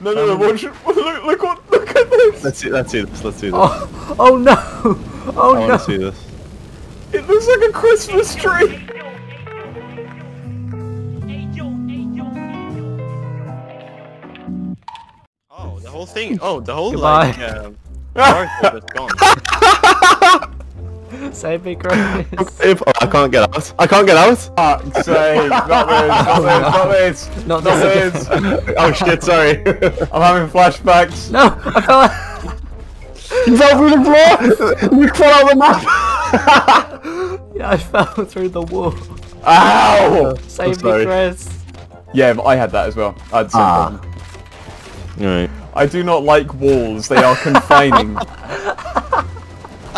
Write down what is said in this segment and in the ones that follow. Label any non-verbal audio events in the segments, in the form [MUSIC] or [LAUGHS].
No, no, no, watch it. [LAUGHS] Look, look, what, look at this. Let's see. Let's see this. Let's see this. Oh, oh no! Oh I no! want to see this. It looks like a Christmas tree. Oh, the whole thing. Oh, the whole Goodbye. like um, dark is gone. [LAUGHS] [LAUGHS] Save me, Chris. [LAUGHS] If oh, I can't get out. I can't get out. Fuck's sake. Not [LAUGHS] this, not this, not Not this. this Not this. [LAUGHS] oh shit! Sorry. I'm having flashbacks. No, I fell out. you fell through the floor. You fell out the map. Yeah, I fell through the wall. Ow! Save me, sorry. Chris. Yeah, but I had that as well. I had the same Ah. problem. Right. I do not like walls. They are confining.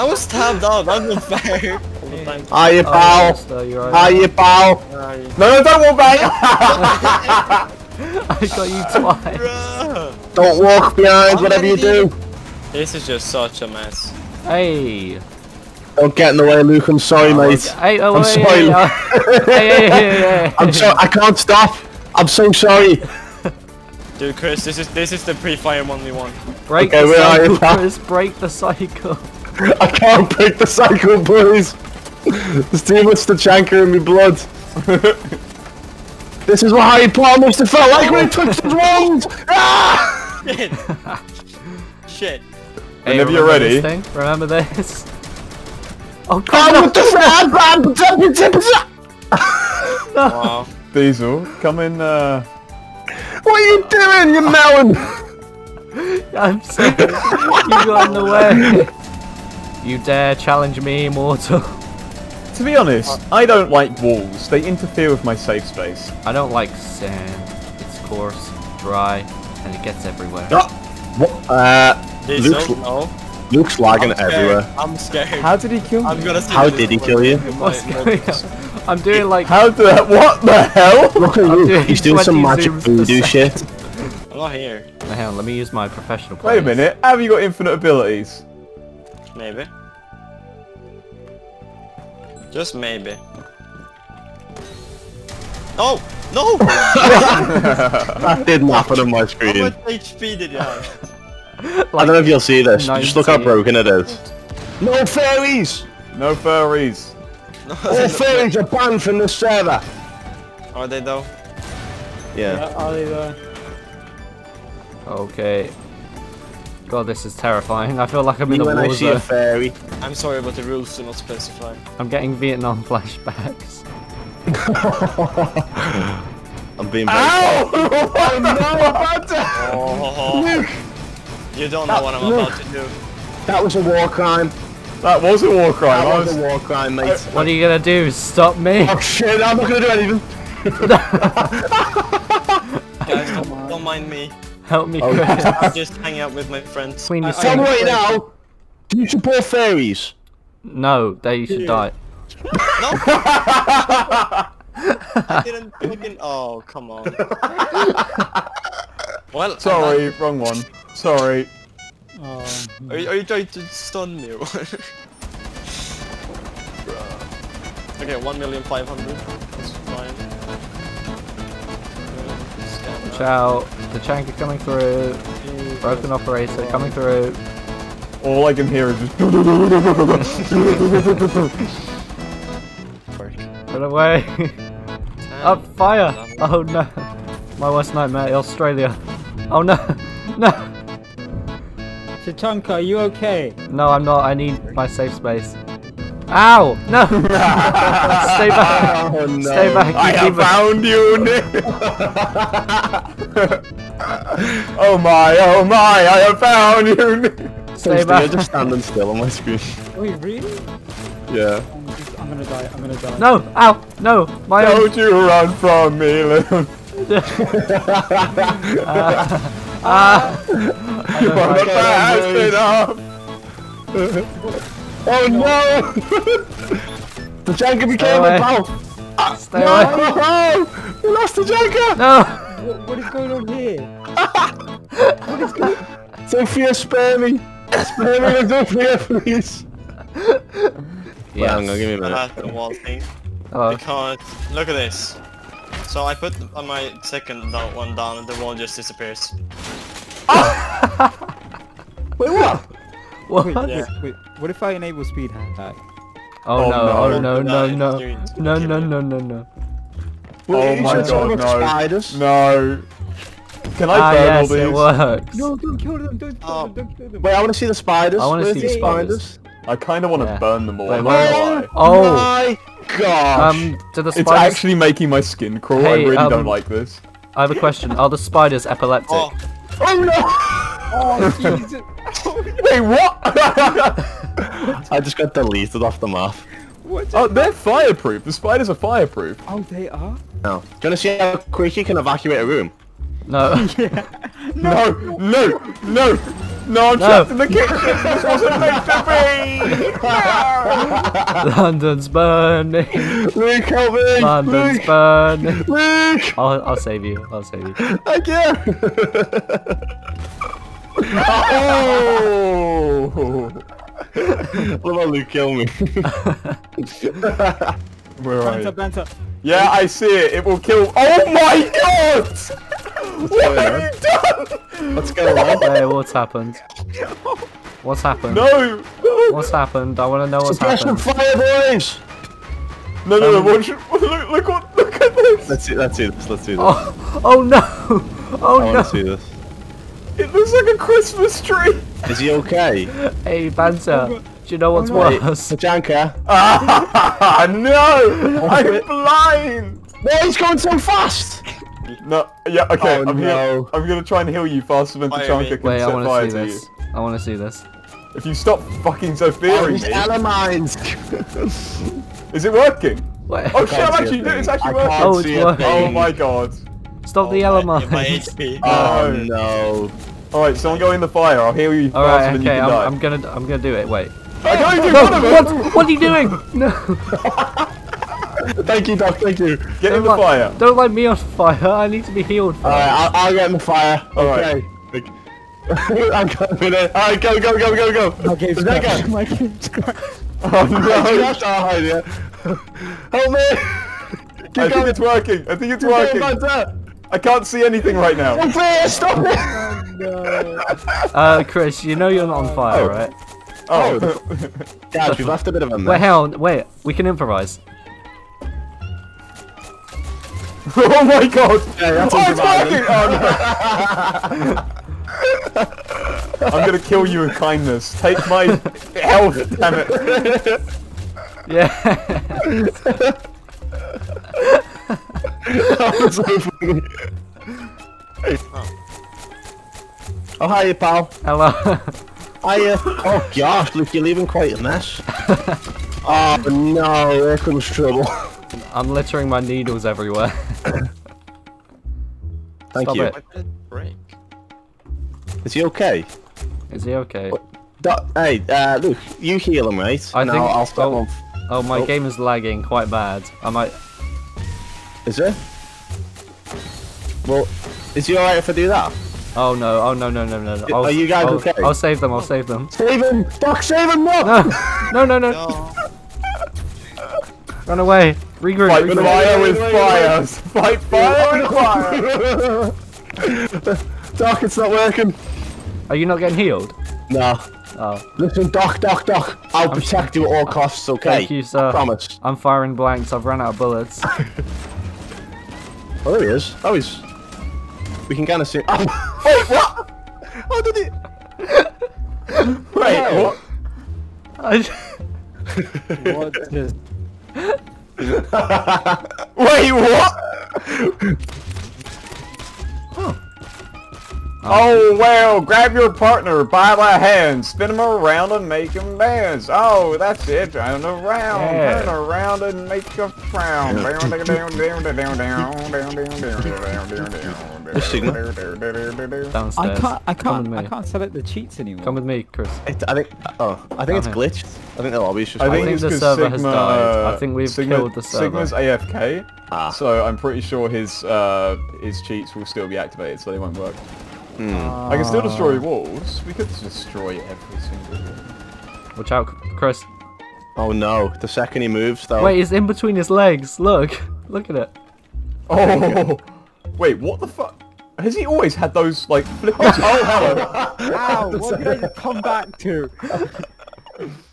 I was tabbed out. That's not [LAUGHS] fair. All the. Are you Oh, pal? yes, you're you pal? No, no, don't walk back. [LAUGHS] I got you twice. Bruh. Don't walk behind. How Whatever you do. This is just such a mess. Hey. Don't get in the way, Luke. I'm sorry, oh, mate. Hey, oh, I'm hey, sorry. Hey, oh. [LAUGHS] hey, hey, hey, hey, I'm so I can't stop. I'm so sorry. Dude, Chris, this is this is the pre-fire one we want. Break Okay, the cycle. Chris. Break the cycle. I can't break the cycle, boys. There's too much Tachanka in my blood. [LAUGHS] this is what Harry Potter must have felt like when he touched his wand. Ah! [LAUGHS] Shit. Shit. Hey, Whenever you're ready. this thing? Remember this? [LAUGHS] Oh, I'm come with the fan, man. Wow. Deezel, come in. Uh... What are you doing, you melon? I'm sorry. you got in the way. You dare challenge me, mortal? [LAUGHS] To be honest, I don't like walls. They interfere with my safe space. I don't like sand. It's coarse, dry, and it gets everywhere. What? Uh, This Luke's, no. Luke's lagging I'm everywhere. I'm scared. How did he kill I'm me? gonna How did he kill you? What's going on? I'm doing like How did that? What the hell? [LAUGHS] Look at I'm you. doing He's doing some magic voodoo shit. [LAUGHS] I'm not here. Hang on, let me use my professional. Wait a minute. Have you got infinite abilities? Maybe. Just maybe. Oh no! That [LAUGHS] didn't happen on my How much HP did you have? [LAUGHS] I don't know if you'll see this. Just look how broken it is. No fairies! No furries. No, All [LAUGHS] fairies are banned from the server. Are they though? Yeah. Yeah are they though? Okay. God, this is terrifying. I feel like I'm in a when I war see a zone. fairy. I'm sorry, but the rules do not specify. I'm getting Vietnam flashbacks. [LAUGHS] I'm being very Ow! [LAUGHS] oh no! About to... Oh, you don't know what I'm about to do. That was a war crime. That was a war crime. That was was... a war crime, mate. What are you gonna do? Stop me? Oh shit, I'm not gonna do anything. [LAUGHS] Guys, don't, don't mind me. Help me, Oh, Chris. I'm just hanging out with my friends. Queen is Tell me saying- right now. Do you support fairies? No, they should die. [LAUGHS] No! I didn't fucking. Oh, come on. [LAUGHS] well, I'm Sorry, wrong one. Sorry. not- Are you, are you trying to stun me or what? [LAUGHS] okay, 1 million 500. That's fine. Scan that. Ciao. Tachanka coming through. Broken operator coming through. All I can hear is just... [LAUGHS] Put away. Up fire. Oh no. My worst nightmare, Australia. Oh no. [LAUGHS] No. Tachanka, are you okay? No, I'm not. I need my safe space. Ow! No! [LAUGHS] Stay back. Oh no. Stay back. I you have found you, Nick! [LAUGHS] oh my, oh my, I have found you, Nick! Stay You're back. just standing still on my screen. Wait, really? Yeah. I'm, just, I'm gonna die. I'm gonna die. No! Ow! No! My own. Don't you run from me, little... Ah! [LAUGHS] I don't the it. bastard of... Oh no! [LAUGHS] the Janka became away. a ah, pal. Stay away. No! We lost the Janka! No! What, what is going on here? What is going? [LAUGHS] Sophia, spare me! Spare me, [LAUGHS] Sophia, please! Yes. Hang on, give me a minute. That's the wall thing. Oh. Hello. Because, look at this. So I put on my second one down and the wall just disappears. Ah! Wait, what? What? Wait, wait, [LAUGHS] wait, what if I enable speed hack? Oh, Oh, no, oh no, no, no, no. No, no, no, no, no. Oh you my god, no. Spiders. No. Can I Ah, burn all these? it works. No, don't kill them, don't kill Oh. them, don't kill them. Wait, I want to see the spiders. I wanna Where's see the the spiders. I kind of want to Yeah. burn them all. Wait, I'm where- not gonna lie. Oh. my gosh. Um, do the It's actually making my skin crawl. I really um, don't like this. I have a question. Are the spiders epileptic? Oh, oh no! Oh, Jesus. [LAUGHS] Wait, what? [LAUGHS] I just got deleted off the map. What? oh, they're fireproof. The spiders are fireproof. Oh, they are? No. Do you want to see how quick you can evacuate a room? No. [LAUGHS] No, no, no, no! I'm No. trapped in the kitchen. This wasn't meant to be. London's burning. Luke, help me! London's Luke! burning. Luke! I'll, I'll save you. I'll save you. Thank you! Oh! what about Luke kill me? [LAUGHS] Where are Banter, you? banter. Yeah, I see it. It will kill. Oh my god! What have you done? What's going on? [LAUGHS] Hey, what's happened? What's happened? No! What's happened? I want to know what's Suppression happened. fire, boys! No, no, no! Um, watch, [LAUGHS] look, look, look at this! Let's see, let's see this, let's see this. Oh, oh no! oh no! I Oh want to see this. It looks like a Christmas tree. Is he okay? Hey, Banter. Do you know what's no. worse? Janka? Ah, [LAUGHS] no! I'm [LAUGHS] blind. No, he's going so fast! No, yeah, okay. Oh, I'm here. no. I'm gonna try and heal you faster than Fire Tachanka can Wait, I set want fire to see to this. you. I want to see this. If you stop fucking so Oh, fearing he's me, Elemines! is it working? Wait. Oh shit! I'm see a actually. thing. It's actually I working. can't Oh, it's see a working. Oh my god. Stop the oh, my, elements. my HP. Oh No. No. Alright, someone go in the fire. I'll heal you All faster than you okay. can I'm, die. I'm gonna, I'm gonna do it. Wait. I can't do No, one of them. what? What are you doing? No! Thank you, Doc, thank you. Get in Don't the light- fire. Don't light me on fire. I need to be healed. First. Alright, I'll, I'll get in the fire. Alright. Okay. [LAUGHS] I'm coming in. Alright, go, go, go, go, go. My game's There you crashed. My game's crashed. Oh no! gosh, oh, hi there. Help me! [LAUGHS] I Keep think it's working. I think it's Keep going, working. I can't see anything right now. Stop it! Stop [LAUGHS] it! No. [LAUGHS] Uh, Chris, you know you're not on fire, Oh. right? Oh. [LAUGHS] Guys, [LAUGHS] we've left a bit of a mess. Wait, hang on. Wait, we can improvise. oh my god! Yeah, that's oh, it's working! Oh no! I'm gonna kill you in kindness. Take my health, damn it. Yeah. That was so funny. Oh, hiya, pal. Hello. Hiya. Oh, gosh, look, you're leaving quite a mess. [LAUGHS] oh, no, here comes trouble. I'm littering my needles everywhere. [LAUGHS] Thank Stop you. it. Why break? Is he okay? Is he okay? Doc, hey, uh, look, you heal him, right? I And think- I'll, I'll stop oh. him. Oh, my Oh. game is lagging quite bad. I might. Is it? Well, is he alright if I do that? Oh no! Oh no! No! No! No! no. I'll, Are you guys I'll, okay? I'll save them. I'll save them. Save him! Doc, save him! No! No! No! No! No! No. [LAUGHS] Run away! Regroup! Fight regroup. fire with wait, fire. Fight fire with fire. Doc, it's not working. Are you not getting healed? No. Oh, Listen, Doc, Doc, Doc. I'll protect you at all costs, okay? thank you, sir. Promise. I'm firing blanks. I've run out of bullets. [LAUGHS] Oh, there he is. Oh, he's... We can kind of see... Oh, Wait, what? How did it? Wait, what? I- What just... Wait, what? Oh, well, grab your partner by the hand, spin him around and make him dance. Oh, that's it, turn around, Yeah. turn around and make a frown. Downstairs. I can't, I can't, with I can't select the cheats anymore. Come with me, Chris. It, I think... Oh, I think it's Okay. glitched. I think the lobby's just... I I think, the it's the 'cause server has Sigma, died. I think we've Sigma, killed the server. Sigma's AFK, Ah. so I'm pretty sure his uh, his cheats will still be activated, so they won't work. Hmm. I can still destroy walls. We could destroy every single wall. Watch out, Chris. Oh, no. The second he moves, though... Wait, it's in between his legs. Look. Look at it. Oh, wait, what the fuck? Has he always had those like flippers? [LAUGHS] oh, oh, oh. hello. Ow! [LAUGHS] What did I just come back to? [LAUGHS]